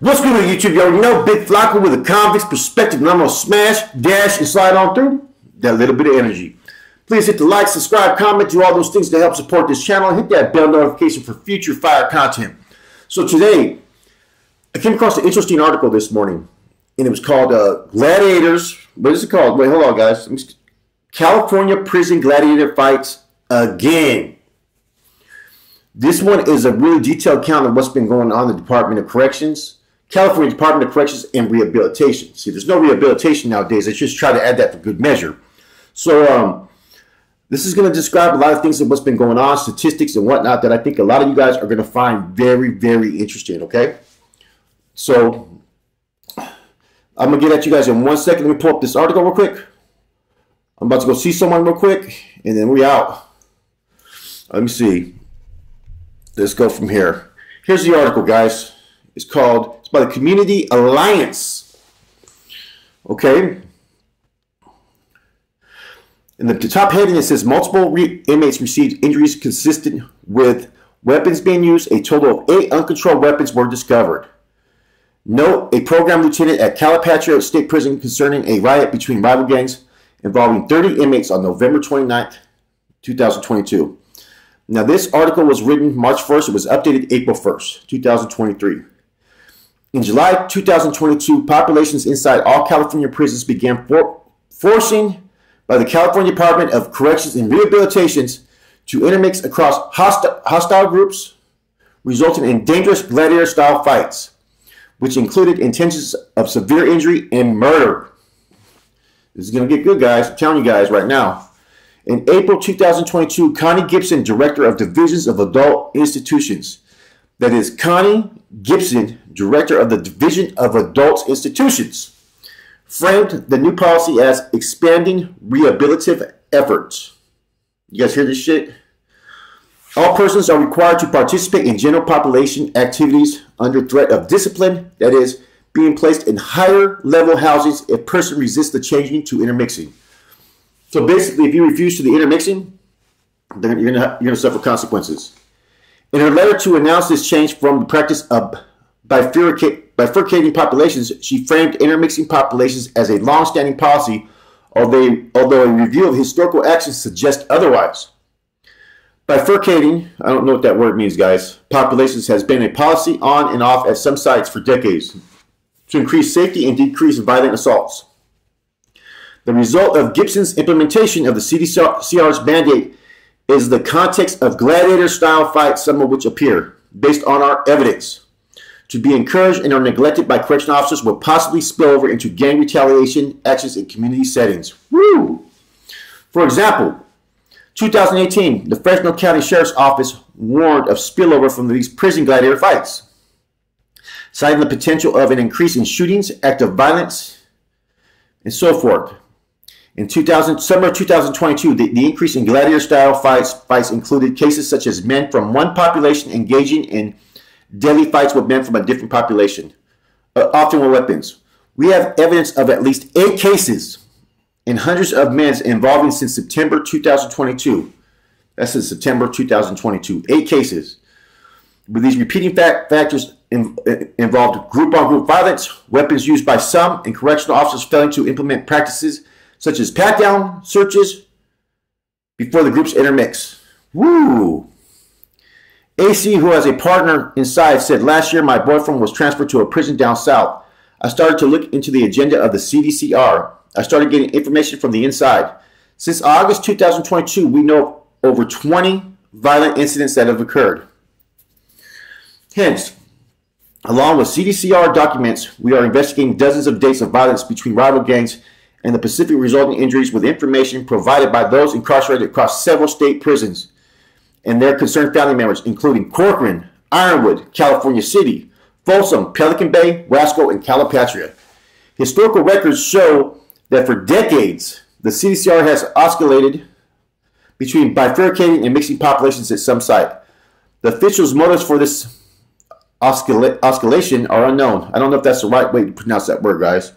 What's good on YouTube? You already know Big Flacco with a convict's perspective, and I'm gonna smash, dash, and slide on through that little bit of energy. Please hit the like, subscribe, comment, do all those things to help support this channel, hit that bell notification for future fire content. So today, I came across an interesting article this morning, and it was called uh, Gladiators. What is it called? Wait, hold on, guys. California prison gladiator fights again. This one is a really detailed account of what's been going on in the Department of Corrections, California Department of Corrections, and Rehabilitation. See, there's no rehabilitation nowadays. They just try to add that for good measure. So, um, this is going to describe a lot of things of what's been going on, statistics and whatnot that I think a lot of you guys are going to find very, very interesting. Okay, so I'm gonna get at you guys in one second. Let me pull up this article real quick. I'm about to go see someone real quick, and then we out. Let me see. Let's go from here. Here's the article, guys. It's called, it's by the Community Alliance. Okay. In the top heading, it says multiple re inmates received injuries consistent with weapons being used. A total of eight uncontrolled weapons were discovered. Note a program lieutenant at Calipatria State Prison concerning a riot between rival gangs involving 30 inmates on November 29, 2022. Now, this article was written March 1st. It was updated April 1st, 2023. In July 2022, populations inside all California prisons began for forcing by the California Department of Corrections and Rehabilitations to intermix across hostile, hostile groups, resulting in dangerous gladiator-style fights which included intentions of severe injury and murder. This is going to get good, guys. I'm telling you guys right now. In April 2022, Connie Gibson, Director of Divisions of Adult Institutions, that is Connie Gibson, Director of the Division of Adult Institutions, framed the new policy as expanding rehabilitative efforts. You guys hear this shit? All persons are required to participate in general population activities under threat of discipline, that is, being placed in higher level housings if person resists the changing to intermixing. So basically, if you refuse to the intermixing, then you're going you're to suffer consequences. In her letter to announce this change from the practice of bifurcating populations, she framed intermixing populations as a long-standing policy, although, although a review of historical actions suggests otherwise. Bifurcating, I don't know what that word means, guys. Populations has been a policy on and off at some sites for decades to increase safety and decrease violent assaults. The result of Gibson's implementation of the CDCR's mandate is the context of gladiator-style fights, some of which appear, based on our evidence, to be encouraged and are neglected by correction officers will possibly spill over into gang retaliation actions in community settings. Woo! For example, 2018, the Fresno County Sheriff's Office warned of spillover from these prison gladiator fights, citing the potential of an increase in shootings, acts of violence, and so forth. In 2000, summer 2022, the, the increase in gladiator-style fights, fights included cases such as men from one population engaging in deadly fights with men from a different population, uh, often with weapons. We have evidence of at least eight cases and hundreds of men involving since September 2022. That's in September 2022. Eight cases. With these repeating fact factors in, involved group-on-group violence, weapons used by some, and correctional officers failing to implement practices such as pat-down searches before the groups intermix. Woo! AC, who has a partner inside, said, Last year my boyfriend was transferred to a prison down south. I started to look into the agenda of the CDCR. I started getting information from the inside. Since August 2022, we know over 20 violent incidents that have occurred. Hence, along with CDCR documents, we are investigating dozens of dates of violence between rival gangs and the Pacific resulting injuries with information provided by those incarcerated across several state prisons and their concerned family members, including Corcoran, Ironwood, California City, Folsom, Pelican Bay, Wasco, and Calipatria. Historical records show that for decades, the CDCR has oscillated between bifurcating and mixing populations at some site. The officials' motives for this oscillation are unknown. I don't know if that's the right way to pronounce that word, guys.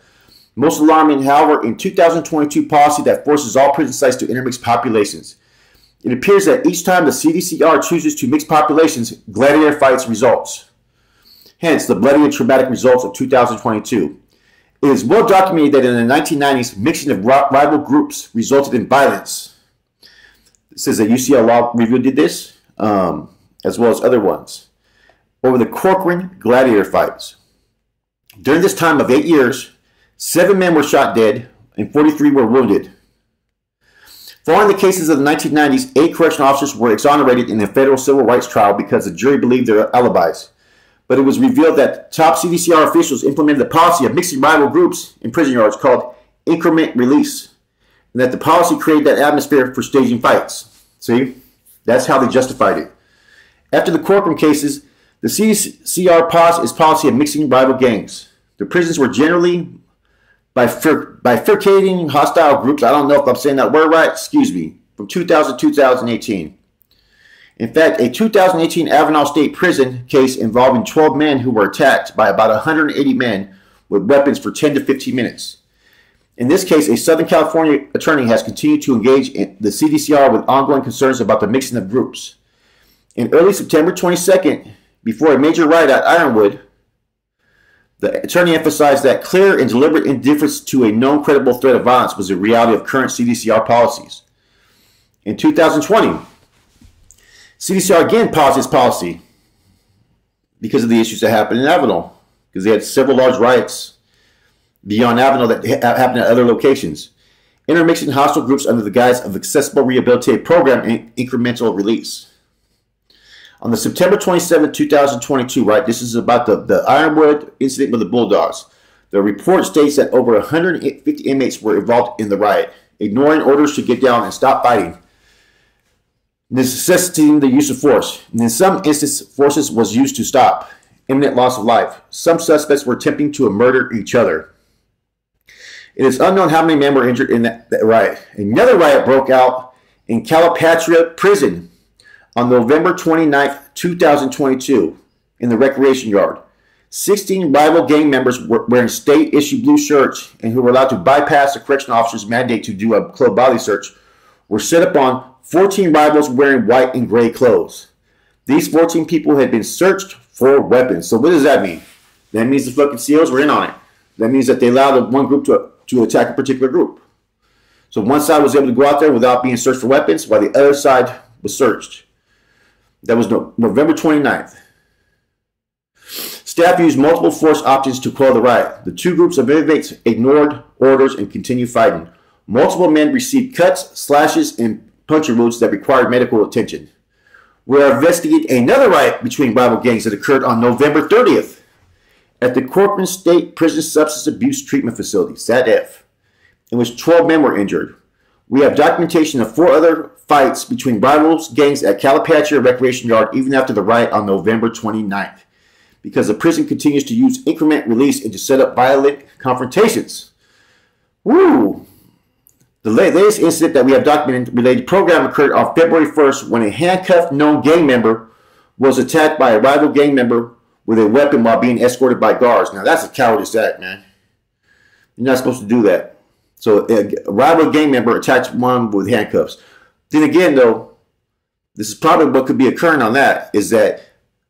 Most alarming, however, in 2022 policy that forces all prison sites to intermix populations. It appears that each time the CDCR chooses to mix populations, gladiator fights results. hence the bloody and traumatic results of 2022. It is well documented that in the 1990s, mixing of rival groups resulted in violence. It says that UCL Law Review did this, um, as well as other ones, over the Corcoran gladiator fights. During this time of eight years, seven men were shot dead and 43 were wounded. Following the cases of the 1990s, eight correctional officers were exonerated in a federal civil rights trial because the jury believed their alibis. But it was revealed that top CDCR officials implemented the policy of mixing rival groups in prison yards called increment release, and that the policy created that atmosphere for staging fights. See? That's how they justified it. After the Corcoran cases, the CDCR paused its policy of mixing rival gangs. The prisons were generally bifurcating hostile groups. I don't know if I'm saying that word right. Excuse me. From 2000 to 2018. In fact, a 2018 Avenal State Prison case involving 12 men who were attacked by about 180 men with weapons for 10 to 15 minutes. In this case, a Southern California attorney has continued to engage the CDCR with ongoing concerns about the mixing of groups. In early September 22nd, before a major riot at Ironwood, the attorney emphasized that clear and deliberate indifference to a known credible threat of violence was a reality of current CDCR policies. In 2020, CDCR again paused its policy because of the issues that happened in Avenal, because they had several large riots beyond Avenal that happened at other locations, intermixing hostile groups under the guise of accessible rehabilitative program and incremental release on the September 27, 2022, right? This is about the, the Ironwood incident with the Bulldogs. The report states that over 150 inmates were involved in the riot, ignoring orders to get down and stop fighting, necessitating the use of force. And in some instances, forces was used to stop imminent loss of life. Some suspects were attempting to murder each other. It is unknown how many men were injured in that, that riot. Another riot broke out in Calipatria Prison on November 29, 2022, in the recreation yard, 16 rival gang members wearing state issued blue shirts and who were allowed to bypass the correctional officer's mandate to do a club body search were set upon 14 rivals wearing white and gray clothes. These 14 people had been searched for weapons. So what does that mean? That means the fucking SEALs were in on it. That means that they allowed one group to, to attack a particular group. So one side was able to go out there without being searched for weapons, while the other side was searched. That was no, November 29th. Staff used multiple force options to quell the riot. The two groups of inmates ignored orders and continued fighting. Multiple men received cuts, slashes, and puncture wounds that required medical attention. We are investigating another riot between rival gangs that occurred on November 30th at the Corcoran State Prison Substance Abuse Treatment Facility, SATF, in which 12 men were injured. We have documentation of four other fights between rivals gangs at Calipatria Recreation Yard even after the riot on November 29th because the prison continues to use increment release and to set up violent confrontations. Woo! The latest incident that we have documented related program occurred on February 1st when a handcuffed known gang member was attacked by a rival gang member with a weapon while being escorted by guards. Now that's a cowardice act, man. You're not supposed to do that. So a rival gang member attacked one with handcuffs. Then again, though, this is probably what could be occurring on that is that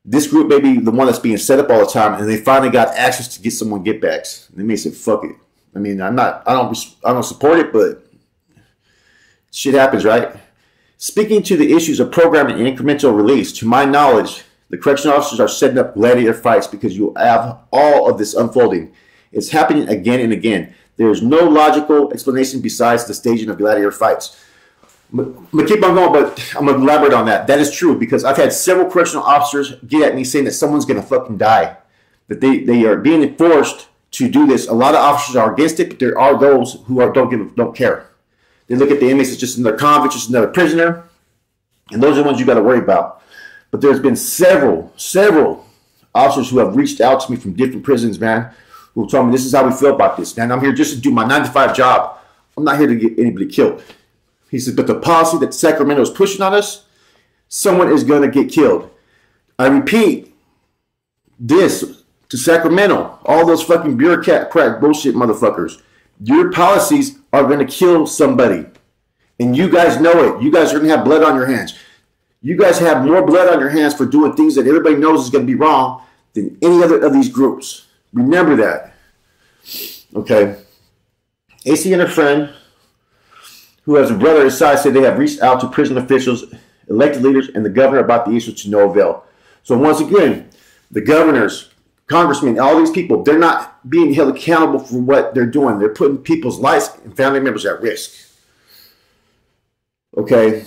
this group may be the one that's being set up all the time, and they finally got access to get someone get backs. They may say, "Fuck it." I mean, I'm not, I don't, I don't support it, but shit happens, right? Speaking to the issues of programming and incremental release, to my knowledge, the correctional officers are setting up gladiator fights because you have all of this unfolding. It's happening again and again. There is no logical explanation besides the staging of gladiator fights. I'm gonna keep on going, but I'm gonna elaborate on that. That is true because I've had several correctional officers get at me saying that someone's gonna fucking die, that they, they are being forced to do this. A lot of officers are against it, but there are those who are don't give don't care. They look at the inmates as just another convict, just another prisoner, and those are the ones you got to worry about. But there's been several, several officers who have reached out to me from different prisons, man, who told me this is how we feel about this, man. I'm here just to do my nine to five job. I'm not here to get anybody killed. He says, but the policy that Sacramento is pushing on us, someone is going to get killed. I repeat this to Sacramento, all those fucking bureaucrat crack bullshit motherfuckers. Your policies are going to kill somebody. And you guys know it. You guys are going to have blood on your hands. You guys have more blood on your hands for doing things that everybody knows is going to be wrong than any other of these groups. Remember that. Okay. AC and a friend who has a brother inside said they have reached out to prison officials, elected leaders, and the governor about the issue to no avail. So once again, the governors, congressmen, all these people, they're not being held accountable for what they're doing. They're putting people's lives and family members at risk. Okay.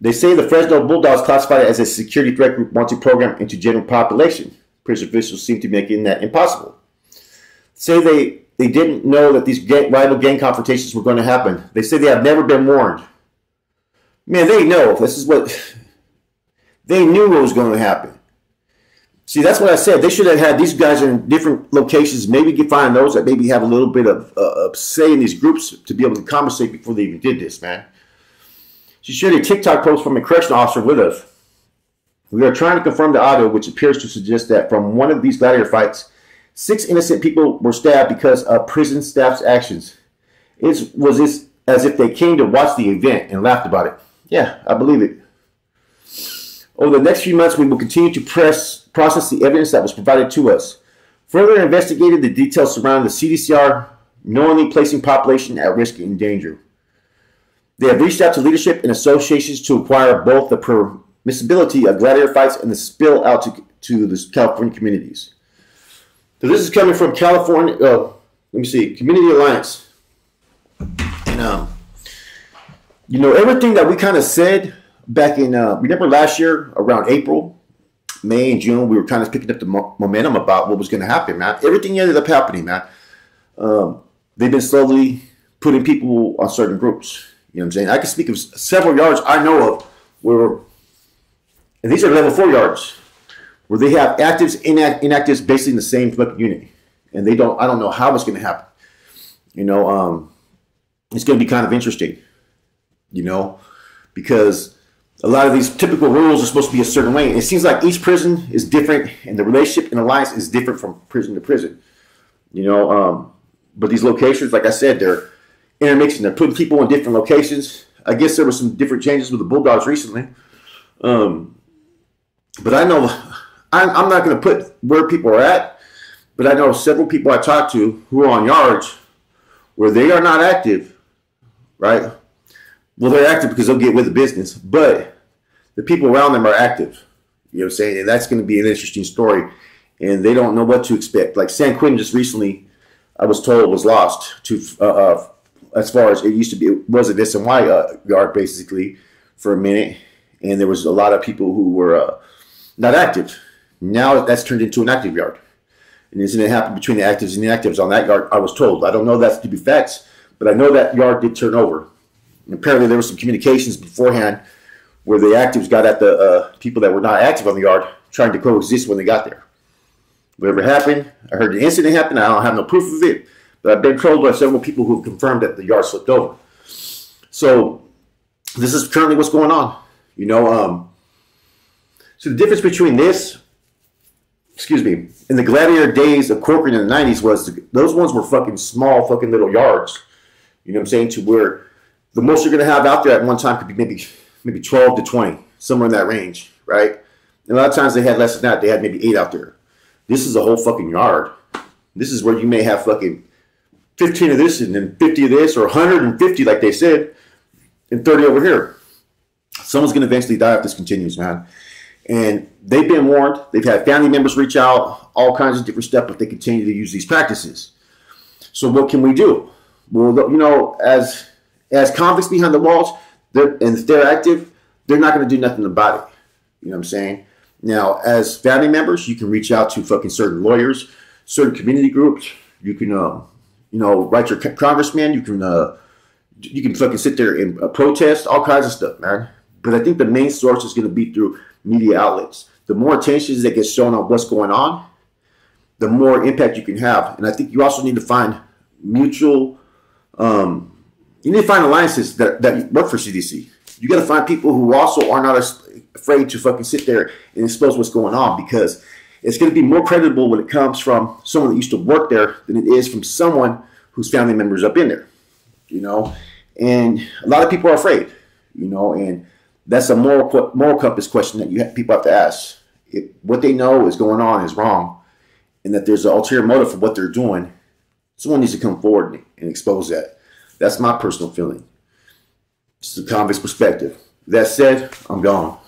They say the Fresno Bulldogs classified as a security threat group once to program into general population. Prison officials seem to be making that impossible. Say they, they didn't know that these gang, rival gang confrontations were going to happen. They say they have never been warned. Man, they know. This is what they knew what was going to happen. See, that's what I said. They should have had these guys in different locations. Maybe you can find those that maybe have a little bit of, uh, of say in these groups to be able to conversate before they even did this, man. She shared a TikTok post from a correction officer with us. We are trying to confirm the audio, which appears to suggest that from one of these gladiator fights, six innocent people were stabbed because of prison staff's actions. It was as if they came to watch the event and laughed about it. Yeah, I believe it. Over the next few months, we will continue to press, process the evidence that was provided to us. Further investigated the details surrounding the CDCR knowingly placing population at risk and danger. They have reached out to leadership and associations to acquire both the permissibility of gladiator fights and the spill out to, to the California communities. So this is coming from California. Uh, let me see, Community Alliance. And um, you know everything that we kind of said back in. Uh, remember last year around April, May, and June, we were kind of picking up the mo- momentum about what was going to happen, man. Everything ended up happening, man. Um, they've been slowly putting people on certain groups. You know what I'm saying? I can speak of several yards I know of where, and these are level four yards, where they have actives, inact, inactives, basically in the same unit, and they don't. I don't know how it's going to happen. You know, um, it's going to be kind of interesting. You know, because a lot of these typical rules are supposed to be a certain way. And it seems like each prison is different, and the relationship and alliance is different from prison to prison. You know, um, but these locations, like I said, they're intermixing. They're putting people in different locations. I guess there were some different changes with the Bulldogs recently. Um, but I know I'm, I'm not going to put where people are at, but I know several people I talked to who are on yards where they are not active, right? Well, they're active because they'll get with the business, but the people around them are active. You know what I'm saying? And that's going to be an interesting story. And they don't know what to expect. Like San Quentin just recently, I was told, was lost to uh, uh, as far as it used to be, it was a SNY uh, yard basically for a minute, and there was a lot of people who were uh, not active. Now that's turned into an active yard. An incident happened between the actives and the actives on that yard. I was told. I don't know that to be facts, but I know that yard did turn over. And apparently, there was some communications beforehand where the actives got at the uh, people that were not active on the yard, trying to coexist when they got there. Whatever happened, I heard the incident happen. I don't have no proof of it, but I've been told by several people who have confirmed that the yard slipped over. So this is currently what's going on. You know, um, so the difference between this, excuse me, in the gladiator days of Corcoran in the 90s was those ones were fucking small, fucking little yards. You know what I'm saying? To where the most you're going to have out there at one time could be maybe maybe 12 to 20, somewhere in that range, right? And a lot of times they had less than that. They had maybe eight out there. This is a whole fucking yard. This is where you may have fucking 15 of this and then 50 of this or 150 like they said and 30 over here. Someone's going to eventually die if this continues, man. And they've been warned. They've had family members reach out, all kinds of different stuff but they continue to use these practices. So what can we do? Well, you know, as as convicts behind the walls, they're, and if they're active, they're not going to do nothing about it. You know what I'm saying? Now, as family members, you can reach out to fucking certain lawyers, certain community groups. You can, uh, you know, write your congressman. You can, uh, you can fucking sit there and uh, protest all kinds of stuff, man. But I think the main source is going to be through media outlets. The more attention that gets shown on what's going on, the more impact you can have. And I think you also need to find mutual, um, you need to find alliances that, that work for CDC. You got to find people who also are not afraid to fucking sit there and expose what's going on because it's going to be more credible when it comes from someone that used to work there than it is from someone whose family members up in there, you know. And a lot of people are afraid, you know, and that's a moral moral compass question that you have, people have to ask. if what they know is going on is wrong, and that there's an ulterior motive for what they're doing, someone needs to come forward and expose that. That's my personal feeling. It's the convict's perspective. That said, I'm gone.